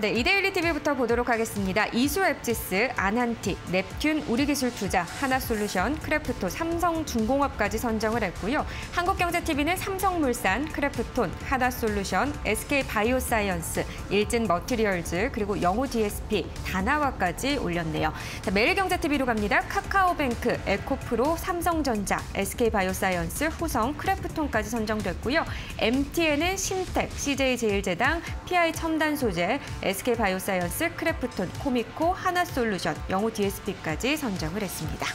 네, 이데일리 TV부터 보도록 하겠습니다. 이수 앱지스, 아난티, 넵튠, 우리기술투자, 한화솔루션, 크래프톤, 삼성중공업까지 선정을 했고요. 한국경제TV는 삼성물산, 크래프톤, 한화솔루션, SK바이오사이언스, 일진머티리얼즈, 그리고 영우 DSP, 다나와까지 올렸네요. 자, 매일경제TV로 갑니다. 카카오뱅크, 에코프로, 삼성전자, SK바이오사이언스, 후성, 크래프톤까지 선정됐고요. MTN은 심텍, CJ제일제당, PI 첨단소재, SK바이오사이언스, 크래프톤, 코미코, 한화솔루션, 영호 DSP까지 선정을 했습니다.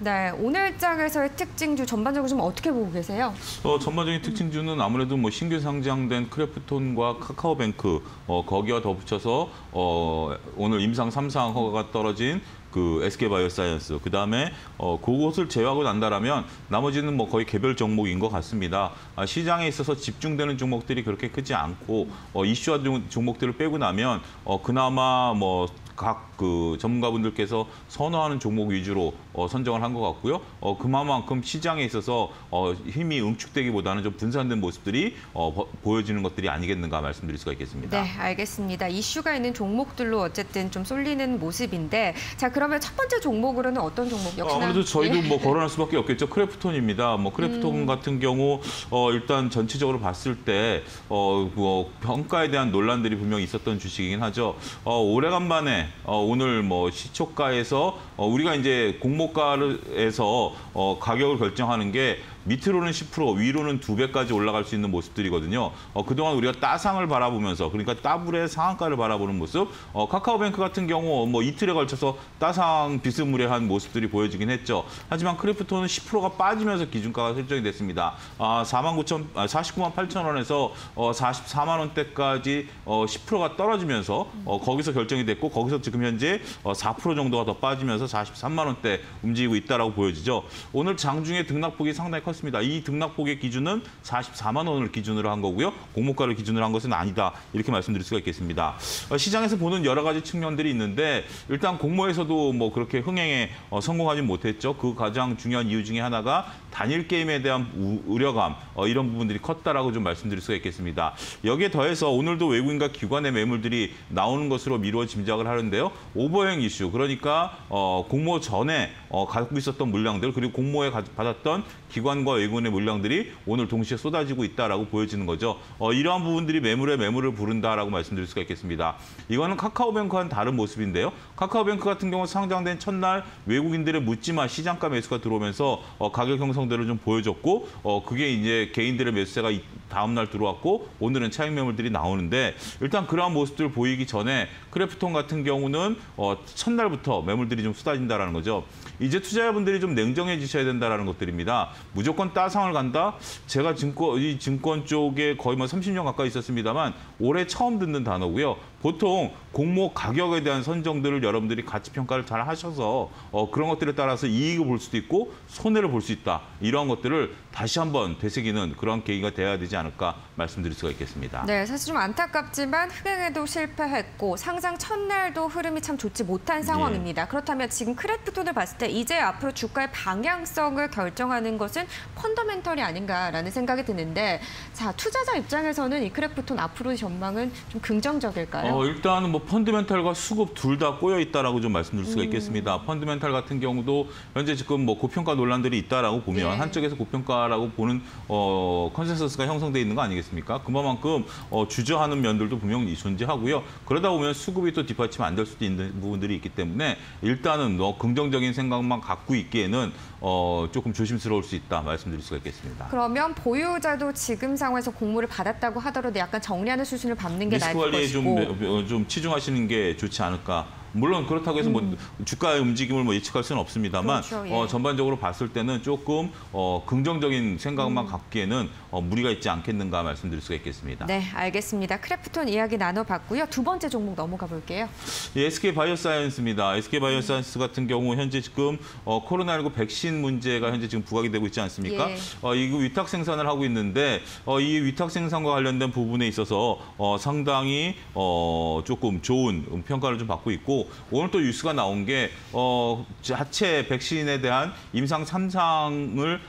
네, 오늘 장에서의 특징주 전반적으로 좀 어떻게 보고 계세요? 어, 전반적인 특징주는 아무래도 뭐 신규 상장된 크래프톤과 카카오뱅크 어, 거기와 덧붙여서 어, 오늘 임상 3상 허가가 떨어진 그 SK바이오사이언스 그다음에 어, 그것을 제외하고 난다라면 나머지는 뭐 거의 개별 종목인 것 같습니다. 아, 시장에 있어서 집중되는 종목들이 그렇게 크지 않고 어, 이슈화 종목들을 빼고 나면 어, 그나마 뭐 각 그 전문가분들께서 선호하는 종목 위주로 어, 선정을 한 것 같고요. 어, 그만큼 시장에 있어서 어, 힘이 응축되기보다는 좀 분산된 모습들이 어, 버, 보여지는 것들이 아니겠는가 말씀드릴 수가 있겠습니다. 네, 알겠습니다. 이슈가 있는 종목들로 어쨌든 좀 쏠리는 모습인데 자 그러면 첫 번째 종목으로는 어떤 종목 역시나 아무래도 저희도 예. 뭐 거론할 수밖에 없겠죠. 크래프톤입니다. 뭐 크래프톤 음. 같은 경우 어, 일단 전체적으로 봤을 때 어, 뭐 평가에 대한 논란들이 분명히 있었던 주식이긴 하죠. 어, 오래간만에 어, 오늘 뭐 시초가에서 어, 우리가 이제 공모가에서 어, 가격을 결정하는 게 밑으로는 10% 위로는 두배까지 올라갈 수 있는 모습들이거든요. 어, 그동안 우리가 따상을 바라보면서 그러니까 따블의 상한가를 바라보는 모습 어, 카카오뱅크 같은 경우 뭐 이틀에 걸쳐서 따상 비스무리한 모습들이 보여지긴 했죠. 하지만 크래프톤은 10%가 빠지면서 기준가가 설정이 됐습니다. 아, 4만 9천, 아, 49만 8천 원에서 어, 44만 원대까지 어, 10%가 떨어지면서 어, 거기서 결정이 됐고 거기서 지금 현재 어, 4% 정도가 더 빠지면서 43만 원대 움직이고 있다라고 보여지죠. 오늘 장중에 등락폭이 상당히 컸 습니다. 이 등락폭의 기준은 44만 원을 기준으로 한 거고요. 공모가를 기준으로 한 것은 아니다. 이렇게 말씀드릴 수가 있겠습니다. 어, 시장에서 보는 여러 가지 측면들이 있는데 일단 공모에서도 뭐 그렇게 흥행에 어, 성공하지 못했죠. 그 가장 중요한 이유 중에 하나가 단일 게임에 대한 우, 우려감 어, 이런 부분들이 컸다라고 좀 말씀드릴 수가 있겠습니다. 여기에 더해서 오늘도 외국인과 기관의 매물들이 나오는 것으로 미루어 짐작을 하는데요. 오버행 이슈 그러니까 어, 공모 전에 어, 갖고 있었던 물량들 그리고 공모에 가- 받았던 기관 과 외국인의 물량들이 오늘 동시에 쏟아지고 있다라고 보여지는 거죠. 어, 이러한 부분들이 매물에 매물을 부른다라고 말씀드릴 수가 있겠습니다. 이거는 카카오뱅크와는 다른 모습인데요. 카카오뱅크 같은 경우 상장된 첫날 외국인들의 묻지마 시장가 매수가 들어오면서 어, 가격 형성들을 좀 보여줬고 어, 그게 이제 개인들의 매수세가 이- 다음날 들어왔고 오늘은 차익 매물들이 나오는데 일단 그러한 모습들 보이기 전에 크래프톤 같은 경우는 어, 첫날부터 매물들이 좀 쏟아진다라는 거죠. 이제 투자자분들이 좀 냉정해지셔야 된다라는 것들입니다. 무조건 따상을 간다. 제가 증권 이 증권 쪽에 거의 뭐 30년 가까이 있었습니다만 올해 처음 듣는 단어고요. 보통 공모 가격에 대한 선정들을 여러분들이 가치 평가를 잘 하셔서 어, 그런 것들에 따라서 이익을 볼 수도 있고 손해를 볼 수 있다. 이러한 것들을 다시 한번 되새기는 그런 계기가 돼야 되지 않을까 말씀드릴 수가 있겠습니다. 네, 사실 좀 안타깝지만 흥행에도 실패했고 상장 첫날도 흐름이 참 좋지 못한 상황입니다. 그렇다면 지금 크래프톤을 봤을 때 이제 앞으로 주가의 방향성을 결정하는 것은 펀더멘털이 아닌가라는 생각이 드는데 자 투자자 입장에서는 이 크래프톤 앞으로의 전망은 좀 긍정적일까요? 어, 일단은 뭐 펀더멘털과 수급 둘 다 꼬여 있다라고 좀 말씀드릴 수가 있겠습니다. 펀더멘털 같은 경우도 현재 지금 뭐 고평가 논란들이 있다라고 보면 네. 한쪽에서 고평가라고 보는 어, 컨센서스가 형성돼 있는 거 아니겠습니까? 그만큼 어, 주저하는 면들도 분명히 존재하고요. 그러다 보면 수급이 또 뒷받침 안 될 수도 있는 부분들이 있기 때문에 일단은 뭐 긍정적인 생각만 갖고 있기에는 어, 조금 조심스러울 수 있다 말씀드릴 수가 있겠습니다. 그러면 보유자도 지금 상황에서 공모를 받았다고 하더라도 약간 정리하는 수순을 밟는 게 나을 리스크 관리에 좀, 것이고 어, 좀 치중하시는 게 좋지 않을까. 물론 그렇다고 해서 뭐 주가의 움직임을 뭐 예측할 수는 없습니다만 음. 그렇죠, 예. 어, 전반적으로 봤을 때는 조금 어, 긍정적인 생각만 갖기에는 어, 무리가 있지 않겠는가 말씀드릴 수가 있겠습니다. 네, 알겠습니다. 크래프톤 이야기 나눠봤고요. 두 번째 종목 넘어가 볼게요. 예, SK 바이오사이언스입니다. SK 바이오사이언스 같은 경우 현재 지금 어, 코로나19 백신 문제가 현재 지금 부각이 되고 있지 않습니까? 예. 어, 이거 위탁 생산을 하고 있는데 어, 이 위탁 생산과 관련된 부분에 있어서 어, 상당히 어, 조금 좋은 평가를 좀 받고 있고 오늘 또 뉴스가 나온 게 어, 자체 백신에 대한 임상 삼상을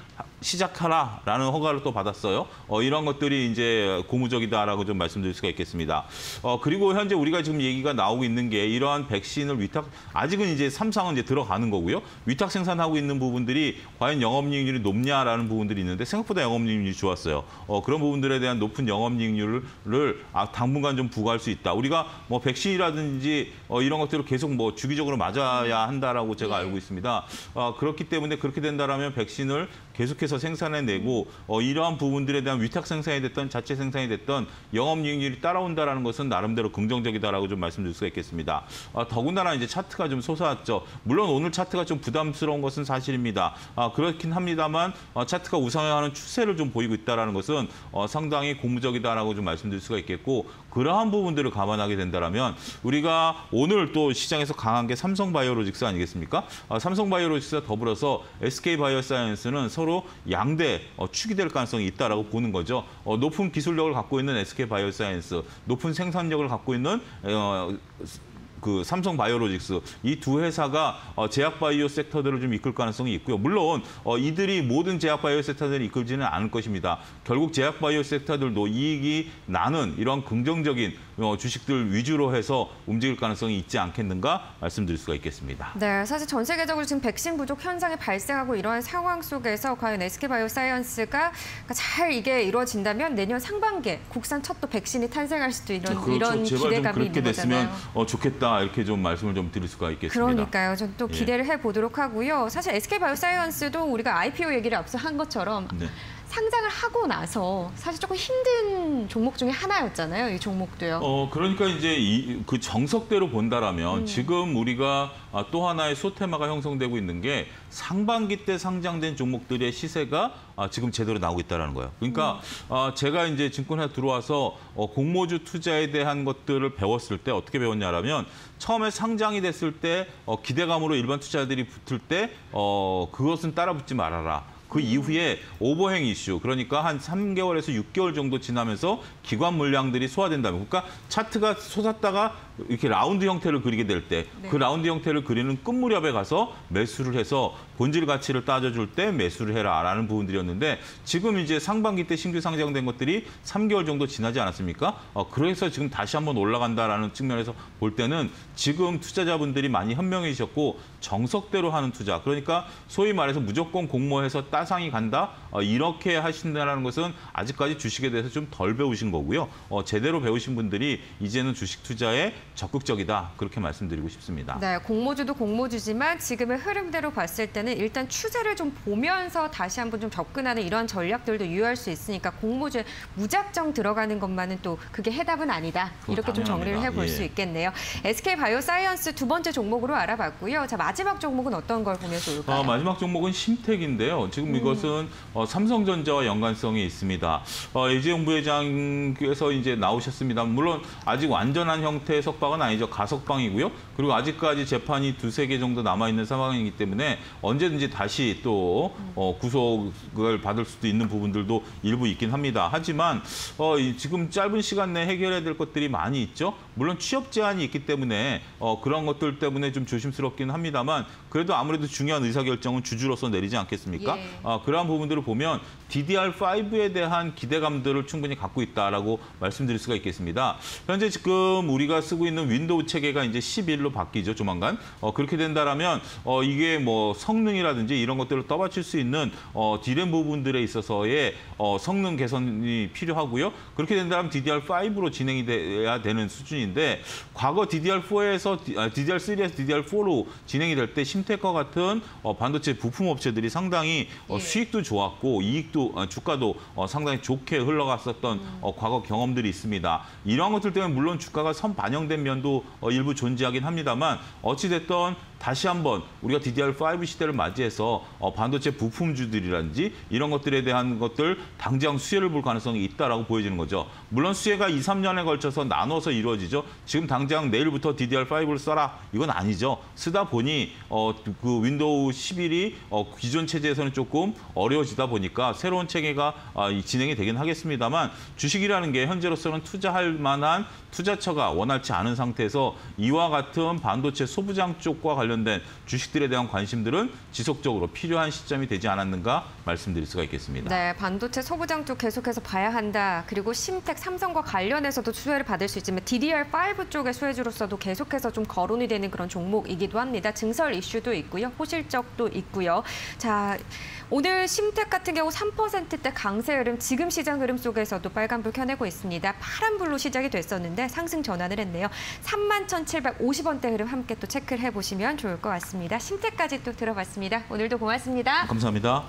시작하라라는 허가를 또 받았어요. 어, 이런 것들이 이제 고무적이다라고 좀 말씀드릴 수가 있겠습니다. 어, 그리고 현재 우리가 지금 얘기가 나오고 있는 게 이러한 백신을 위탁 아직은 이제 삼상은 이제 들어가는 거고요. 위탁 생산하고 있는 부분들이 과연 영업이익률이 높냐라는 부분들이 있는데 생각보다 영업이익률이 좋았어요. 어, 그런 부분들에 대한 높은 영업이익률을 아, 당분간 좀 부과할 수 있다. 우리가 뭐 백신이라든지 어, 이런 것들을 계속 뭐 주기적으로 맞아야 한다라고 제가 알고 있습니다. 어, 그렇기 때문에 그렇게 된다라면 백신을 계속해서 생산해내고 어, 이러한 부분들에 대한 위탁 생산이 됐던 자체 생산이 됐던 영업이익률이 따라온다라는 것은 나름대로 긍정적이다라고 좀 말씀드릴 수가 있겠습니다. 아, 더군다나 이제 차트가 좀 솟아왔죠. 물론 오늘 차트가 좀 부담스러운 것은 사실입니다. 아, 그렇긴 합니다만 어, 차트가 우상향하는 추세를 좀 보이고 있다라는 것은 어, 상당히 고무적이다라고 좀 말씀드릴 수가 있겠고 그러한 부분들을 감안하게 된다라면 우리가 오늘 또 시장에서 강한 게 삼성바이오로직스 아니겠습니까? 아, 삼성바이오로직스와 더불어서 SK바이오사이언스는 서로 양대 어, 축이 될 가능성이 있다라고 보는 거죠. 어, 높은 기술력을 갖고 있는 SK바이오사이언스, 높은 생산력을 갖고 있는 어, 그 삼성 바이오로직스 이 두 회사가 어, 제약 바이오 섹터들을 좀 이끌 가능성이 있고요. 물론 어, 이들이 모든 제약 바이오 섹터들을 이끌지는 않을 것입니다. 결국 제약 바이오 섹터들도 이익이 나는 이런 긍정적인 어, 주식들 위주로 해서 움직일 가능성이 있지 않겠는가 말씀드릴 수가 있겠습니다. 네, 사실 전 세계적으로 지금 백신 부족 현상이 발생하고 이러한 상황 속에서 과연 SK바이오사이언스가 잘 이게 이루어진다면 내년 상반기에 국산 첫 또 백신이 탄생할 수도 이런 이런 그렇죠. 좀 기대감이 있는 됐으면 거잖아요. 어, 좋겠다 이렇게 좀 말씀을 좀 드릴 수가 있겠습니다. 그러니까요. 전또 예. 기대를 해보도록 하고요. 사실 SK바이오사이언스도 우리가 IPO 얘기를 앞서 한 것처럼 네. 상장을 하고 나서 사실 조금 힘든 종목 중에 하나였잖아요. 이 종목도요. 어 그러니까 이제 이, 그 정석대로 본다라면 음. 지금 우리가 아, 또 하나의 소테마가 형성되고 있는 게 상반기 때 상장된 종목들의 시세가 아, 지금 제대로 나오고 있다라는 거예요. 그러니까 음. 아, 제가 이제 증권에 들어와서 어, 공모주 투자에 대한 것들을 배웠을 때 어떻게 배웠냐라면 처음에 상장이 됐을 때 어, 기대감으로 일반 투자자들이 붙을 때 어, 그것은 따라 붙지 말아라. 그 이후에 오버행 이슈. 그러니까 한 3개월에서 6개월 정도 지나면서 기관 물량들이 소화된다면 그러니까 차트가 솟았다가 이렇게 라운드 형태를 그리게 될 때그 네. 라운드 형태를 그리는 끝 무렵에 가서 매수를 해서 본질 가치를 따져줄 때 매수를 해라라는 부분들이었는데 지금 이제 상반기 때 신규 상장된 것들이 3개월 정도 지나지 않았습니까? 어, 그래서 지금 다시 한번 올라간다라는 측면에서 볼 때는 지금 투자자분들이 많이 현명해지셨고 정석대로 하는 투자 그러니까 소위 말해서 무조건 공모해서 따상이 간다 어, 이렇게 하신다는 것은 아직까지 주식에 대해서 좀 덜 배우신 거고요. 어, 제대로 배우신 분들이 이제는 주식 투자에 적극적이다 그렇게 말씀드리고 싶습니다. 네, 공모주도 공모주지만 지금의 흐름대로 봤을 때는 일단 추세를 좀 보면서 다시 한번 좀 접근하는 이런 전략들도 유효할 수 있으니까 공모주에 무작정 들어가는 것만은 또 그게 해답은 아니다. 이렇게 좀 정리를 당연합니다. 해볼 예. 수 있겠네요. SK 바이오사이언스 두 번째 종목으로 알아봤고요. 자 마지막 종목은 어떤 걸 보면 좋을까요? 어, 마지막 종목은 심텍인데요. 지금 이것은 어, 삼성전자와 연관성이 있습니다. 어, 이재용 부회장께서 이제 나오셨습니다. 물론 아직 완전한 형태의 석 방은 아니죠. 가석방이고요. 그리고 아직까지 재판이 두세 개 정도 남아있는 상황이기 때문에 언제든지 다시 또 어, 구속을 받을 수도 있는 부분들도 일부 있긴 합니다. 하지만 어, 이 지금 짧은 시간 내에 해결해야 될 것들이 많이 있죠. 물론 취업 제한이 있기 때문에 어, 그런 것들 때문에 좀 조심스럽긴 합니다만 그래도 아무래도 중요한 의사결정은 주주로서 내리지 않겠습니까? 예. 어, 그러한 부분들을 보면 DDR5에 대한 기대감들을 충분히 갖고 있다라고 말씀드릴 수가 있겠습니다. 현재 지금 우리가 쓰고 있는 윈도우 체계가 이제 11로 바뀌죠, 조만간. 어, 그렇게 된다라면 어, 이게 뭐 성능이라든지 이런 것들을 떠받칠 수 있는 어, D램 부분들에 있어서의 어, 성능 개선이 필요하고요. 그렇게 된다면 DDR5로 진행이 돼야 되는 수준인데 과거 DDR4에서 DDR3에서 DDR4로 진행이 될 때 심테크와 같은 어, 반도체 부품 업체들이 상당히 어, 예. 수익도 좋았고 이익도 어, 주가도 어, 상당히 좋게 흘러갔었던 어, 과거 경험들이 있습니다. 이러한 것들 때문에 물론 주가가 선 반영된 면도 어, 일부 존재하긴 합니다만 어찌 됐던 다시 한번 우리가 DDR5 시대를 맞이해서 어, 반도체 부품주들이라든지 이런 것들에 대한 것들 당장 수혜를 볼 가능성이 있다라고 보여지는 거죠. 물론 수혜가 2, 3년에 걸쳐서 나눠서 이루어지죠. 지금 당장 내일부터 DDR5를 써라 이건 아니죠. 쓰다 보니 어, 그 윈도우 11이 어, 기존 체제에서는 조금 어려워지다 보니까 새로운 체계가 아, 이 진행이 되긴 하겠습니다만 주식이라는 게 현재로서는 투자할 만한 투자처가 원활치 않은 상태에서 이와 같은 반도체 소부장 쪽과 관련 관련된 주식들에 대한 관심들은 지속적으로 필요한 시점이 되지 않았는가 말씀드릴 수가 있겠습니다. 네, 반도체 소부장 쪽 계속해서 봐야 한다. 그리고 심텍, 삼성과 관련해서도 수혜를 받을 수 있지만 DDR5 쪽의 수혜주로서도 계속해서 좀 거론이 되는 그런 종목이기도 합니다. 증설 이슈도 있고요. 호실적도 있고요. 자, 오늘 심텍 같은 경우 3%대 강세 흐름, 지금 시장 흐름 속에서도 빨간불 켜내고 있습니다. 파란불로 시작이 됐었는데 상승 전환을 했네요. 31,750원대 흐름 함께 또 체크를 해보시면 좋을 것 같습니다. 심텍까지 또 들어봤습니다. 오늘도 고맙습니다. 감사합니다.